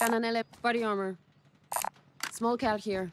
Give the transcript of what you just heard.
Canonelle body armor. Small cat here.